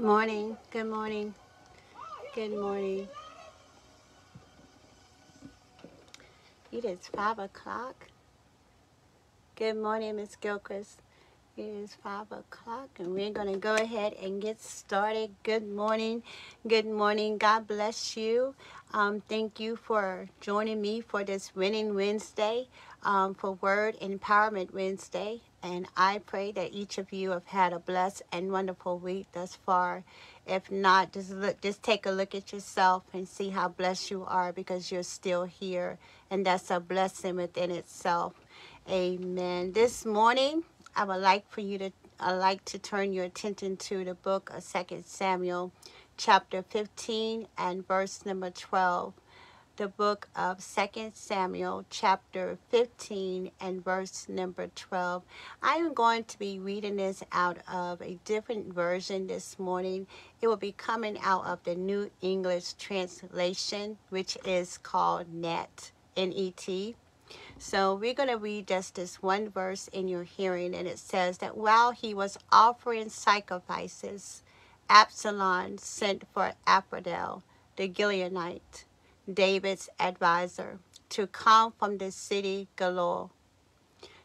Good morning. Good morning. Good morning. It is five o'clock. Good morning, Miss Gilchrist. It is five o'clock, and we're going to go ahead and get started. Good morning. Good morning. God bless you. Um, thank you for joining me for this Winning Wednesday, um, for Word Empowerment Wednesday. And I pray that each of you have had a blessed and wonderful week thus far. If not, just look, just take a look at yourself and see how blessed you are because you're still here, and that's a blessing within itself. Amen. This morning, I would like for you to I like to turn your attention to the book of Second Samuel, chapter 15 and verse number 12. The book of Second Samuel, chapter 15 and verse number 12. I am going to be reading this out of a different version this morning. It will be coming out of the New English Translation, which is called NET, N-E-T. So we're going to read just this one verse in your hearing, and it says that while he was offering sacrifices, Absalom sent for Aphrodiel, the Gilonite, David's advisor, to come from the city Gilgal.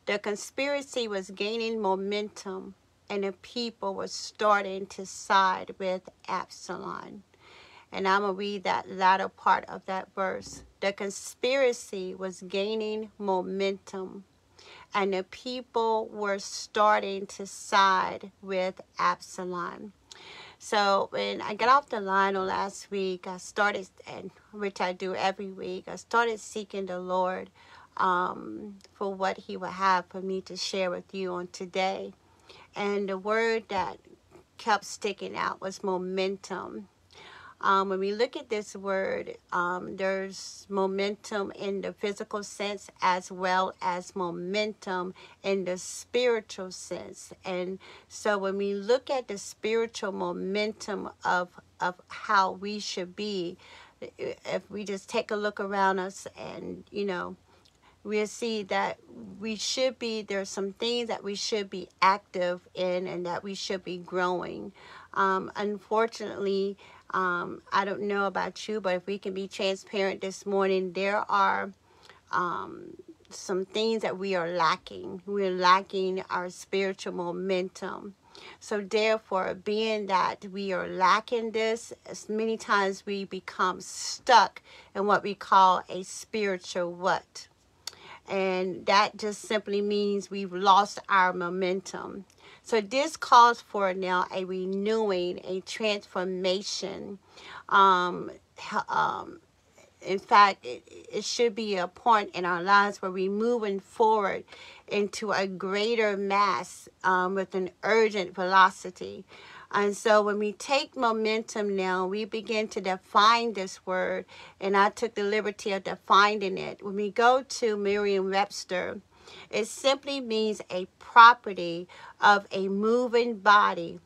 The conspiracy was gaining momentum, and the people were starting to side with Absalom. And I'm going to read that latter part of that verse. The conspiracy was gaining momentum, and the people were starting to side with Absalom. So when I got off the line on last week, I started, and which I do every week, I started seeking the Lord um, for what He would have for me to share with you on today. And the word that kept sticking out was momentum. Um, when we look at this word, um, there's momentum in the physical sense as well as momentum in the spiritual sense. And so when we look at the spiritual momentum of, of how we should be, if we just take a look around us and, you know, we'll see that we should be, there's some things that we should be active in and that we should be growing. Um, unfortunately, um, I don't know about you, but if we can be transparent this morning, there are um, some things that we are lacking. We're lacking our spiritual momentum. So therefore, being that we are lacking this, as many times we become stuck in what we call a spiritual what. And that just simply means we've lost our momentum. So this calls for now a renewing, a transformation. Um, um, in fact, it, it should be a point in our lives where we're moving forward into a greater mass um, with an urgent velocity. And so when we take momentum now, we begin to define this word. And I took the liberty of defining it. When we go to Merriam-Webster, it simply means a property of a moving body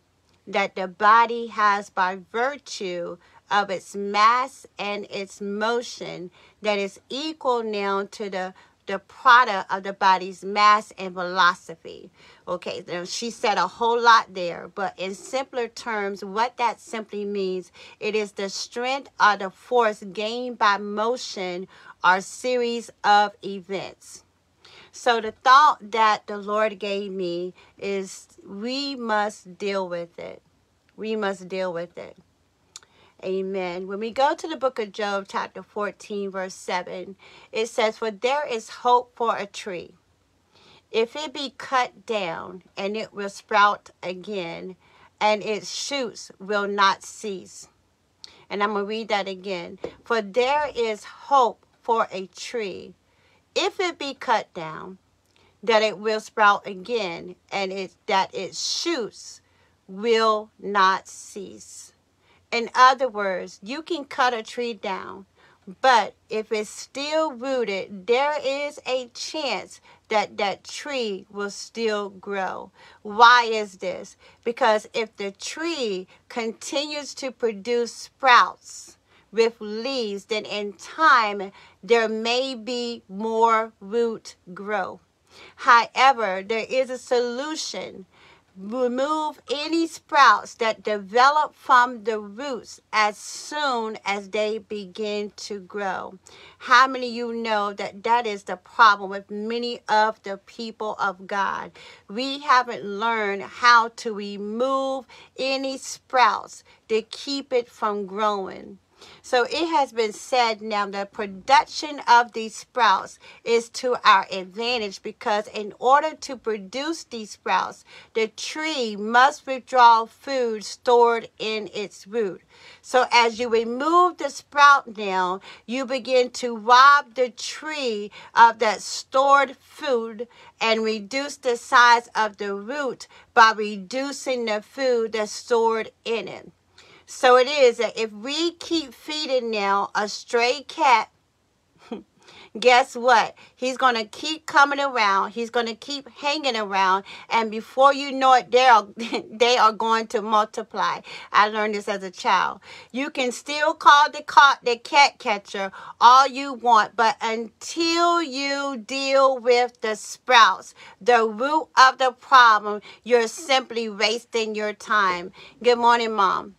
that the body has by virtue of its mass and its motion that is equal now to the the product of the body's mass and velocity. Okay, now she said a whole lot there, but in simpler terms, what that simply means, it is the strength or the force gained by motion or series of events. So the thought that the Lord gave me is we must deal with it. We must deal with it. Amen. When we go to the book of Job, chapter 14, verse 7, it says, For there is hope for a tree. If it be cut down, and it will sprout again, and its shoots will not cease. And I'm going to read that again. For there is hope for a tree if it be cut down, that it will sprout again, and it that its shoots will not cease. In other words, you can cut a tree down, but if it's still rooted, there is a chance that that tree will still grow. Why is this? Because if the tree continues to produce sprouts, with leaves, then in time there may be more root growth. However, there is a solution remove any sprouts that develop from the roots as soon as they begin to grow. How many of you know that that is the problem with many of the people of God? We haven't learned how to remove any sprouts to keep it from growing. So it has been said now the production of these sprouts is to our advantage because in order to produce these sprouts, the tree must withdraw food stored in its root. So as you remove the sprout now, you begin to rob the tree of that stored food and reduce the size of the root by reducing the food that's stored in it. So it is that if we keep feeding now a stray cat, guess what? He's going to keep coming around. He's going to keep hanging around. And before you know it, they are, they are going to multiply. I learned this as a child. You can still call the, cat, the cat catcher all you want, but until you deal with the sprouts, the root of the problem, you're simply wasting your time. Good morning, Mom.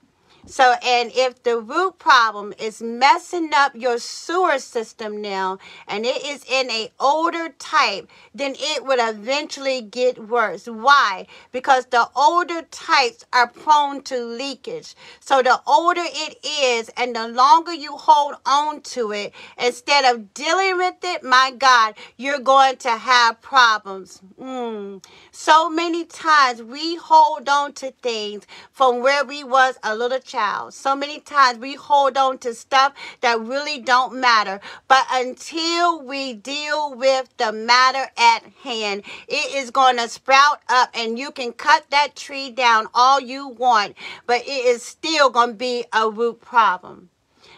So, and if the root problem is messing up your sewer system now and it is in a older type, then it would eventually get worse. Why? Because the older types are prone to leakage. So the older it is and the longer you hold on to it, instead of dealing with it, my God, you're going to have problems. Mm. So many times we hold on to things from where we was a little child. So many times we hold on to stuff that really don't matter. But until we deal with the matter at hand, it is going to sprout up and you can cut that tree down all you want, but it is still going to be a root problem.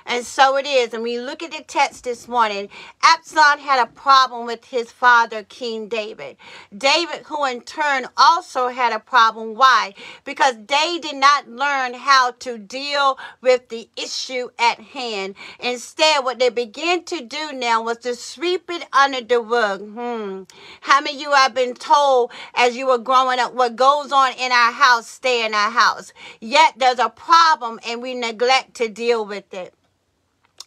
And so it is. And we look at the text this morning. Absalom had a problem with his father, King David. David, who in turn also had a problem. Why? Because they did not learn how to deal with the issue at hand. Instead, what they began to do now was to sweep it under the rug. Hmm. How many of you have been told as you were growing up, what goes on in our house, stay in our house? Yet there's a problem and we neglect to deal with it.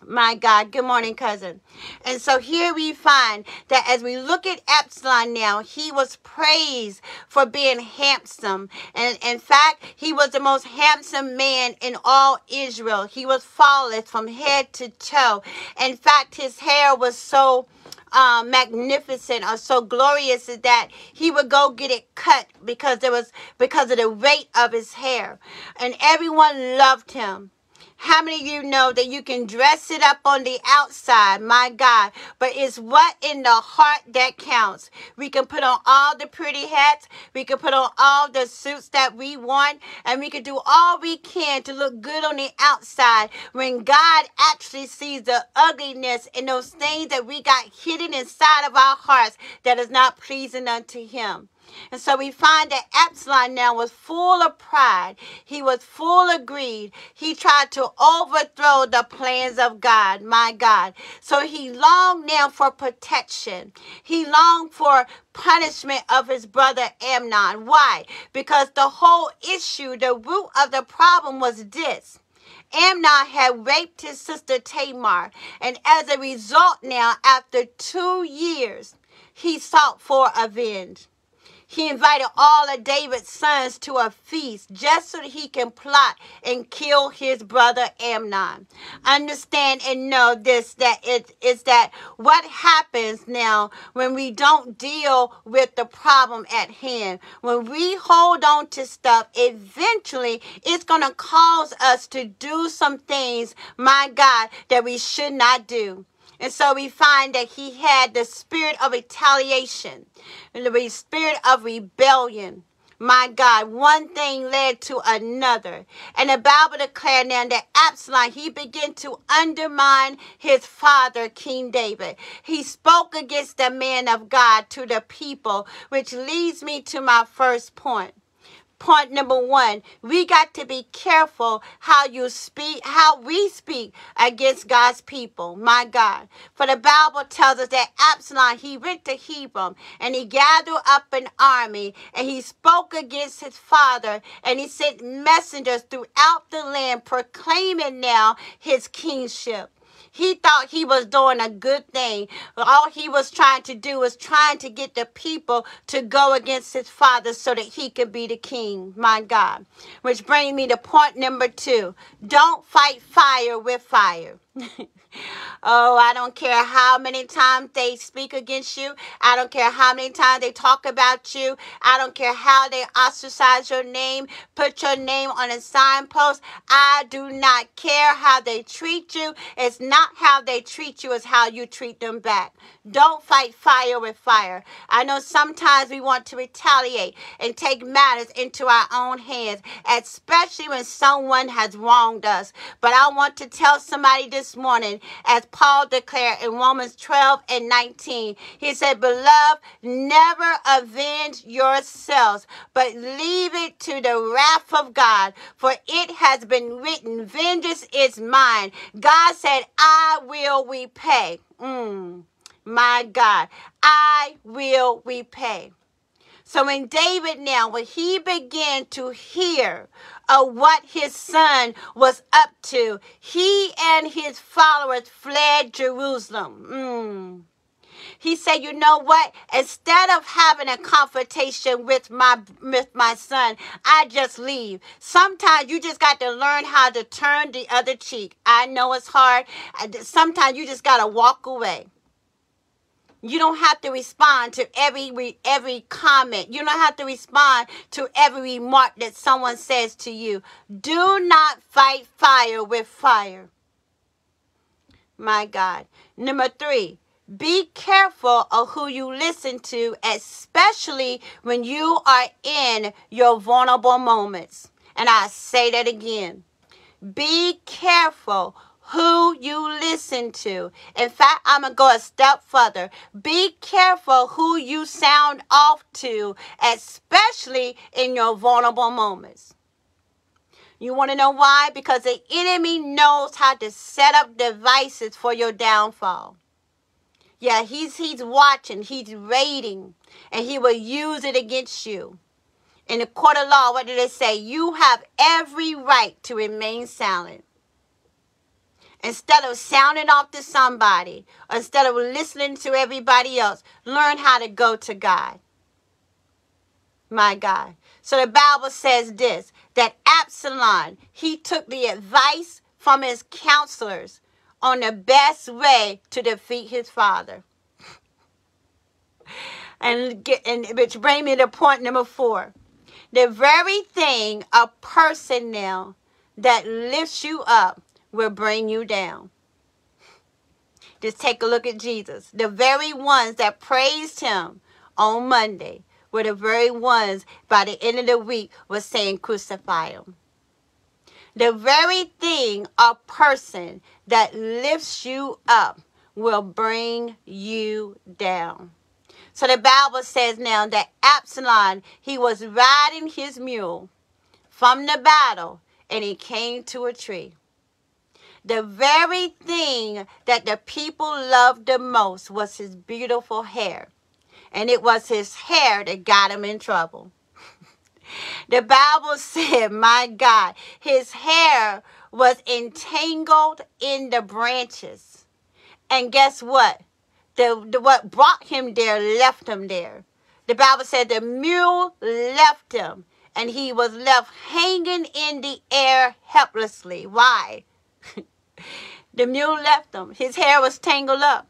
My God. Good morning, cousin. And so here we find that as we look at Absalom now, he was praised for being handsome. And in fact, he was the most handsome man in all Israel. He was flawless from head to toe. In fact, his hair was so uh, magnificent or so glorious that he would go get it cut because there was because of the weight of his hair and everyone loved him how many of you know that you can dress it up on the outside, my God, but it's what in the heart that counts. We can put on all the pretty hats, we can put on all the suits that we want, and we can do all we can to look good on the outside when God actually sees the ugliness and those things that we got hidden inside of our hearts that is not pleasing unto Him. And so we find that Absalom now was full of pride. He was full of greed. He tried to overthrow the plans of God, my God. So he longed now for protection. He longed for punishment of his brother Amnon. Why? Because the whole issue, the root of the problem was this. Amnon had raped his sister Tamar. And as a result, now, after two years, he sought for avenge. He invited all of David's sons to a feast just so that he can plot and kill his brother Amnon. Understand and know this that it is that what happens now when we don't deal with the problem at hand. When we hold on to stuff, eventually it's going to cause us to do some things, my God, that we should not do. And so we find that he had the spirit of retaliation and the spirit of rebellion. My God, one thing led to another. And the Bible declared now that Absalom, he began to undermine his father, King David. He spoke against the man of God to the people, which leads me to my first point. Point number one we got to be careful how you speak how we speak against god's people. My god. For the bible tells us that absalom he went to hebron and he gathered up an army and he spoke against his father and he sent messengers throughout the land proclaiming now his kingship he thought he was doing a good thing. All he was trying to do was trying to get the people to go against his father so that he could be the king. My God. Which brings me to point number two. Don't fight fire with fire. Oh, I don't care how many times they speak against you. I don't care how many times they talk about you. I don't care how they ostracize your name, put your name on a signpost. I do not care how they treat you. It's not how they treat you, it's how you treat them back. Don't fight fire with fire. I know sometimes we want to retaliate and take matters into our own hands, especially when someone has wronged us. But I want to tell somebody this morning as Paul declared in Romans 12 and 19. He said, Beloved, never avenge yourselves, but leave it to the wrath of God, for it has been written, Vengeance is mine. God said, I will repay. Mm, my God, I will repay. So when David now, when he began to hear of what his son was up to, he and his followers fled Jerusalem. Mm. He said, "You know what? Instead of having a confrontation with my with my son, I just leave. Sometimes you just got to learn how to turn the other cheek. I know it's hard. Sometimes you just got to walk away." You don't have to respond to every every comment. You don't have to respond to every remark that someone says to you. Do not fight fire with fire. My God. Number 3, be careful of who you listen to, especially when you are in your vulnerable moments. And I say that again. Be careful who you listen to. In fact, I'm going to go a step further. Be careful who you sound off to, especially in your vulnerable moments. You want to know why? Because the enemy knows how to set up devices for your downfall. Yeah, he's he's watching, he's raiding, and he will use it against you. In the court of law, what did it say? You have every right to remain silent instead of sounding off to somebody, instead of listening to everybody else, learn how to go to God. My God. So the Bible says this that Absalom, he took the advice from his counselors on the best way to defeat his father. and, get, and which brings me to point number four. The very thing a person now that lifts you up will bring you down. Just take a look at Jesus. The very ones that praised him on Monday were the very ones by the end of the week was saying crucify him. The very thing a person that lifts you up will bring you down. So the Bible says now that Absalom, he was riding his mule from the battle and he came to a tree the very thing that the people loved the most was his beautiful hair. And it was his hair that got him in trouble. the Bible said, my God, his hair was entangled in the branches. And guess what? The, the what brought him there left him there. The Bible said the mule left him and he was left hanging in the air helplessly. Why? The mule left him. His hair was tangled up.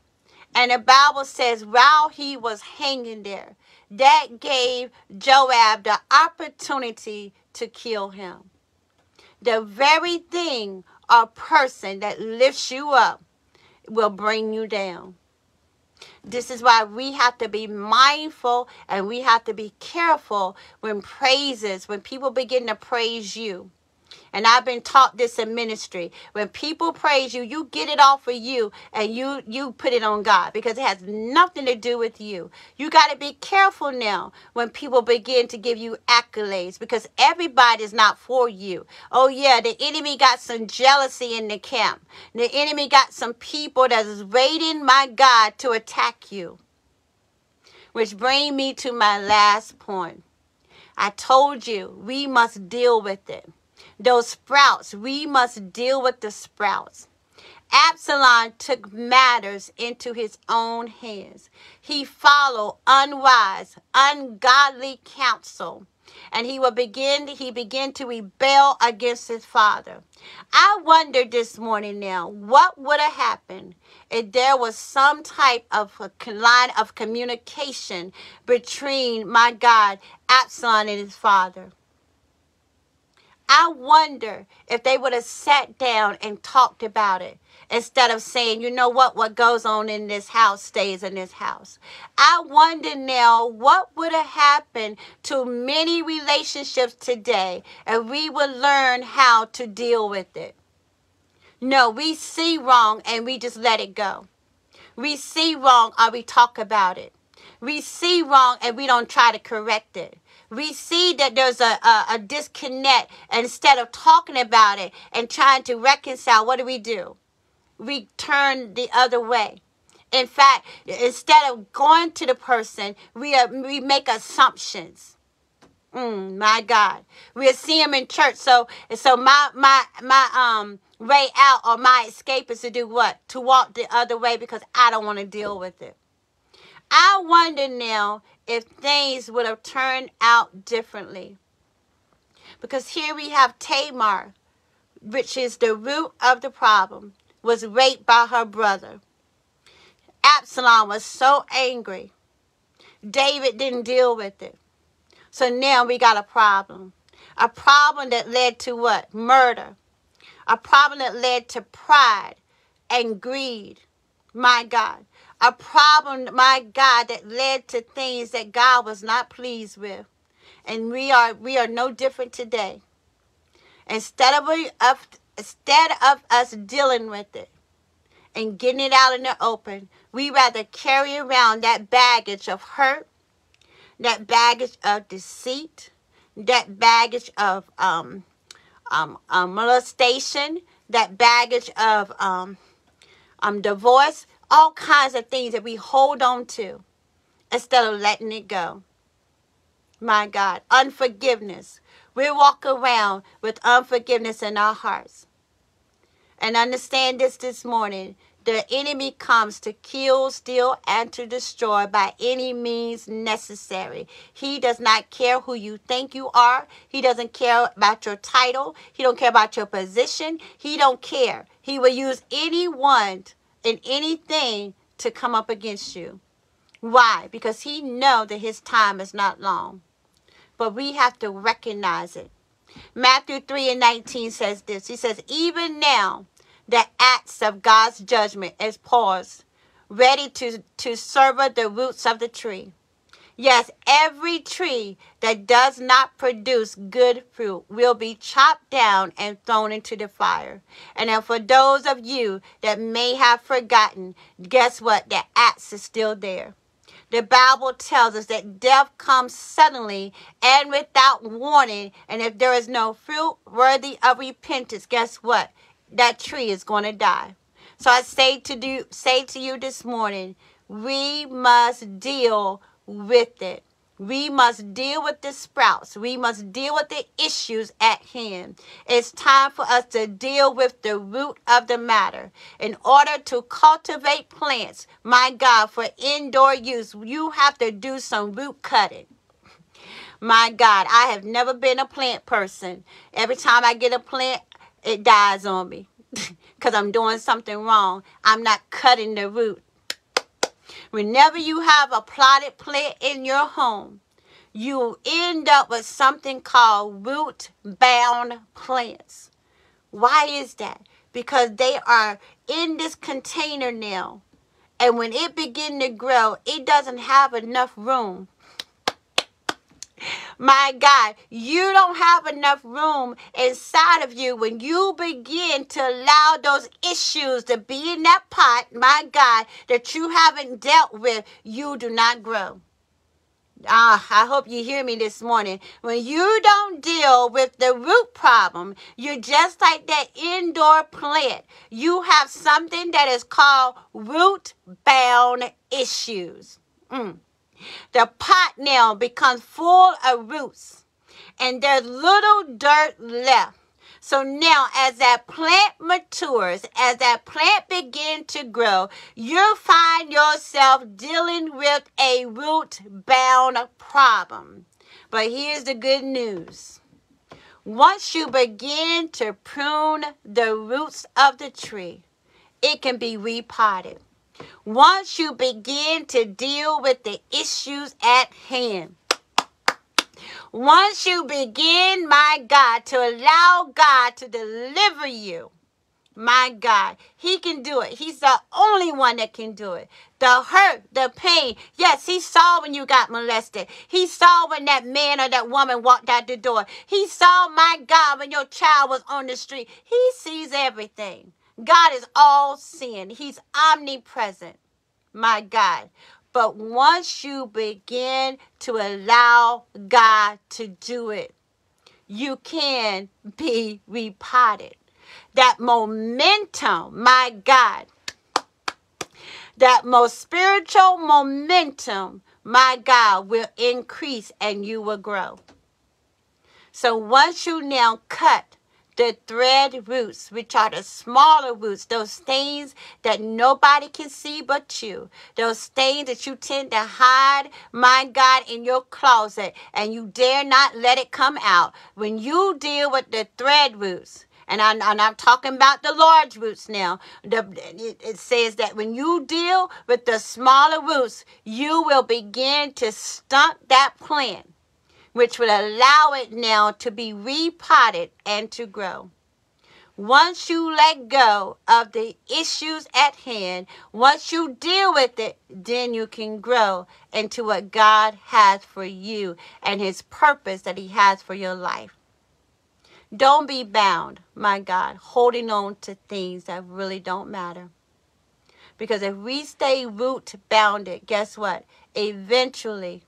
And the Bible says while he was hanging there, that gave Joab the opportunity to kill him. The very thing or person that lifts you up will bring you down. This is why we have to be mindful and we have to be careful when praises, when people begin to praise you And I've been taught this in ministry. When people praise you, you get it off of you and you you put it on God because it has nothing to do with you. You got to be careful now when people begin to give you accolades because everybody's not for you. Oh yeah, the enemy got some jealousy in the camp. The enemy got some people that is waiting, my God, to attack you. Which bring me to my last point. I told you we must deal with it. Those sprouts, we must deal with the sprouts. Absalom took matters into his own hands. He followed unwise, ungodly counsel, and he will begin he began to rebel against his father. I wonder this morning now, what would have happened if there was some type of line of communication between my God, Absalom and his father? I wonder if they would have sat down and talked about it instead of saying, you know what, what goes on in this house stays in this house. I wonder now what would have happened to many relationships today if we would learn how to deal with it. No, we see wrong and we just let it go. We see wrong or we talk about it. We see wrong and we don't try to correct it we see that there's a, a, a disconnect. Instead of talking about it and trying to reconcile, what do we do? We turn the other way. In fact, instead of going to the person, we we make assumptions. Mm, my God, we see him in church. So, so my my my um way out or my escape is to do what? To walk the other way because I don't want to deal with it. I wonder now if things would have turned out differently. Because here we have Tamar, which is the root of the problem, was raped by her brother. Absalom was so angry. David didn't deal with it. So now we got a problem. A problem that led to what? Murder. A problem that led to pride and greed. My God a problem, my God, that led to things that God was not pleased with. And we are we are no different today. Instead of, of instead of us dealing with it and getting it out in the open, we rather carry around that baggage of hurt, that baggage of deceit, that baggage of um, um, um molestation, that baggage of um, um, divorce all kinds of things that we hold on to instead of letting it go. My God, unforgiveness. We walk around with unforgiveness in our hearts. And understand this this morning. The enemy comes to kill, steal, and to destroy by any means necessary. He does not care who you think you are. He doesn't care about your title. He don't care about your position. He don't care. He will use anyone in anything to come up against you. Why? Because he know that his time is not long. But we have to recognize it. Matthew 3 and 19 says this. He says, even now, the axe of God's judgment is paused, ready to, to sever the roots of the tree. Yes, every tree that does not produce good fruit will be chopped down and thrown into the fire. And then for those of you that may have forgotten, guess what? The axe is still there. The Bible tells us that death comes suddenly and without warning. And if there is no fruit worthy of repentance, guess what? That tree is going to die. So I say to do say to you this morning, we must deal with it. We must deal with the sprouts. We must deal with the issues at hand. It's time for us to deal with the root of the matter. In order to cultivate plants, my God, for indoor use, you have to do some root cutting. My God, I have never been a plant person. Every time I get a plant, it dies on me because I'm doing something wrong. I'm not cutting the root. Whenever you have a plotted plant in your home, you end up with something called root bound plants. Why is that? Because they are in this container now. And when it begin to grow, it doesn't have enough room My God, you don't have enough room inside of you when you begin to allow those issues to be in that pot, my God, that you haven't dealt with, you do not grow. Ah, I hope you hear me this morning. When you don't deal with the root problem, you're just like that indoor plant. You have something that is called root bound issues. Mm. The pot now becomes full of roots, and there's little dirt left. So now, as that plant matures, as that plant begins to grow, you'll find yourself dealing with a root bound problem. But here's the good news. Once you begin to prune the roots of the tree, it can be repotted. Once you begin to deal with the issues at hand, once you begin, my God, to allow God to deliver you, my God, He can do it. He's the only one that can do it. The hurt, the pain. Yes, He saw when you got molested. He saw when that man or that woman walked out the door. He saw, my God, when your child was on the street. He sees everything. God is all seeing, He's omnipresent. My God. But once you begin to allow God to do it, you can be repotted. That momentum, my God, that most spiritual momentum, my God, will increase and you will grow. So once you now cut the thread roots, which are the smaller roots, those things that nobody can see but you, those things that you tend to hide, my God, in your closet, and you dare not let it come out. When you deal with the thread roots, and, I, and I'm talking about the large roots now. The, it, it says that when you deal with the smaller roots, you will begin to stunt that plant which will allow it now to be repotted and to grow. Once you let go of the issues at hand, once you deal with it, then you can grow into what God has for you and His purpose that He has for your life. Don't be bound, my God, holding on to things that really don't matter. Because if we stay root bounded, guess what? Eventually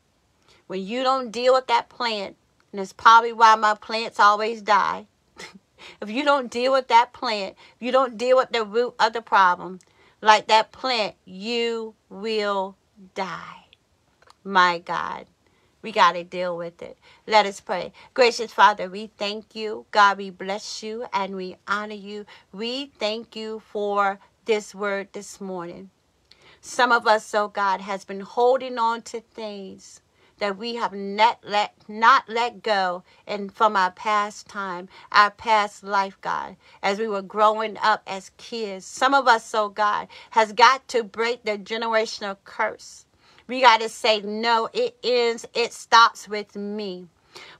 when you don't deal with that plant, and it's probably why my plants always die. if you don't deal with that plant, if you don't deal with the root of the problem, like that plant, you will die. My God. We got to deal with it. Let us pray. Gracious Father, we thank you. God, we bless you and we honor you. We thank you for this word this morning. Some of us, oh God, has been holding on to things that we have not let not let go and from our past time, our past life, God, as we were growing up as kids. Some of us, oh God, has got to break the generational curse. We got to say, no, it ends, it stops with me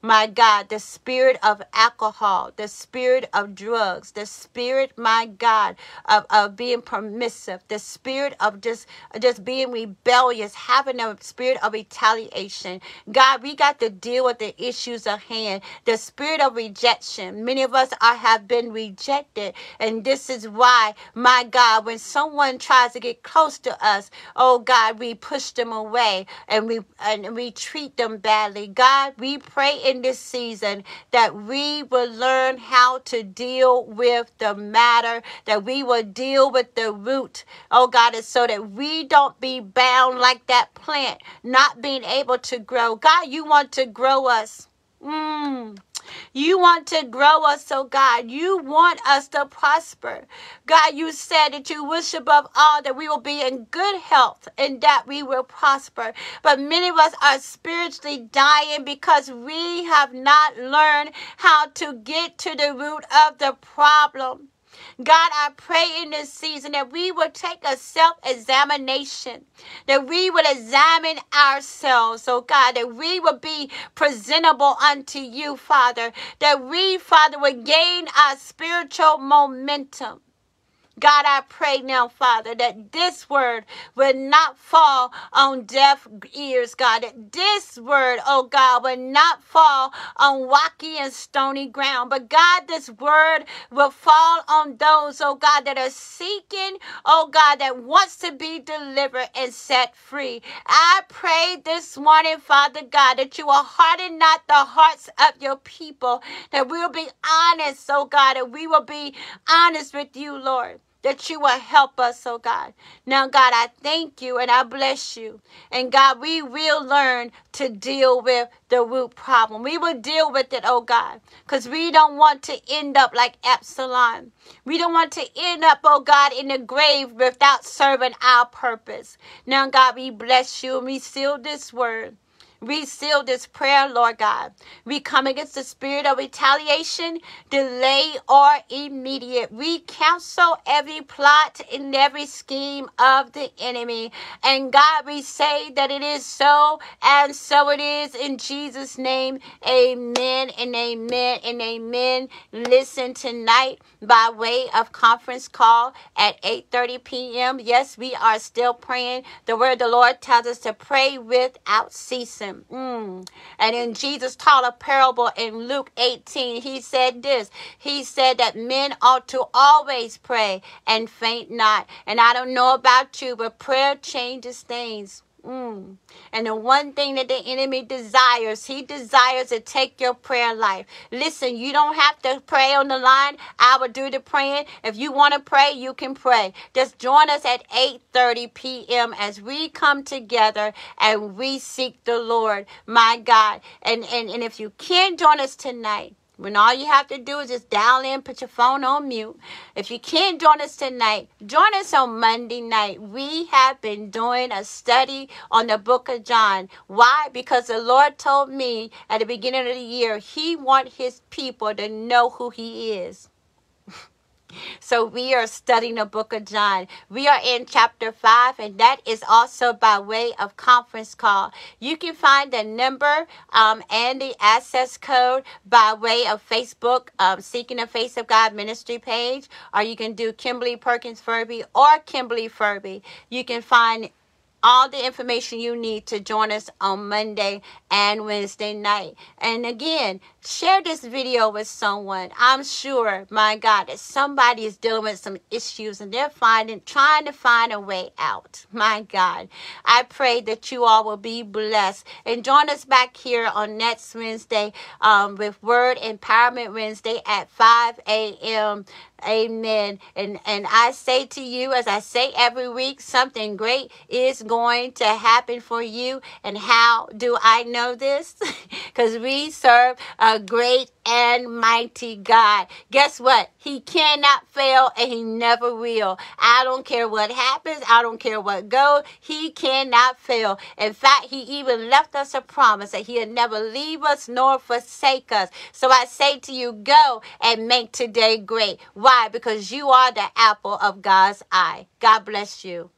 my God, the spirit of alcohol, the spirit of drugs, the spirit, my God, of, of being permissive, the spirit of just, just being rebellious, having a spirit of retaliation. God, we got to deal with the issues at hand, the spirit of rejection. Many of us are, have been rejected, and this is why, my God, when someone tries to get close to us, oh God, we push them away and we and we treat them badly. God, we pray in this season that we will learn how to deal with the matter, that we will deal with the root. Oh God, it's so that we don't be bound like that plant, not being able to grow. God, you want to grow us. Mm. You want to grow us, oh God. You want us to prosper. God, you said that you wish above all that we will be in good health and that we will prosper. But many of us are spiritually dying because we have not learned how to get to the root of the problem. God, I pray in this season that we will take a self examination, that we will examine ourselves, oh God, that we will be presentable unto you, Father, that we, Father, will gain our spiritual momentum. God, I pray now, Father, that this word will not fall on deaf ears, God. That this word, oh God, will not fall on rocky and stony ground. But God, this word will fall on those, oh God, that are seeking, oh God, that wants to be delivered and set free. I pray this morning, Father God, that you will harden not the hearts of your people, that we'll be honest, oh God, and we will be honest with you, Lord that you will help us, oh God. Now, God, I thank you and I bless you. And God, we will learn to deal with the root problem. We will deal with it, oh God, because we don't want to end up like Absalom. We don't want to end up, oh God, in the grave without serving our purpose. Now, God, we bless you and we seal this word. We seal this prayer, Lord God. We come against the spirit of retaliation, delay, or immediate. We cancel every plot and every scheme of the enemy. And God, we say that it is so, and so it is in Jesus' name. Amen and amen and amen. Listen tonight by way of conference call at 8:30 p.m. Yes, we are still praying. The word of the Lord tells us to pray without ceasing. Mm. And then Jesus taught a parable in Luke 18, he said this. He said that men ought to always pray and faint not. And I don't know about you, but prayer changes things. Mm. And the one thing that the enemy desires, he desires to take your prayer life. Listen, you don't have to pray on the line. I will do the praying. If you want to pray, you can pray. Just join us at 8:30 p.m. as we come together and we seek the Lord, my God. And and, and if you can join us tonight, when all you have to do is just dial in, put your phone on mute. If you can't join us tonight, join us on Monday night. We have been doing a study on the book of John. Why? Because the Lord told me at the beginning of the year, He want His people to know who He is. So we are studying the book of John. We are in chapter 5, and that is also by way of conference call. You can find the number um, and the access code by way of Facebook, um, Seeking the Face of God ministry page, or you can do Kimberly Perkins Ferebee or Kimberly Ferebee. You can find all the information you need to join us on Monday and Wednesday night. And again, share this video with someone. I'm sure, my God, that somebody is dealing with some issues and they're finding trying to find a way out. My God. I pray that you all will be blessed. And join us back here on next Wednesday um, with Word Empowerment Wednesday at 5 a.m. Amen. And and I say to you, as I say every week, something great is going to happen for you. And how do I know this? Because we serve a great and mighty God. Guess what? He cannot fail and he never will. I don't care what happens. I don't care what goes. He cannot fail. In fact, he even left us a promise that he'll never leave us nor forsake us. So I say to you, go and make today great. Why? Because you are the apple of God's eye. God bless you.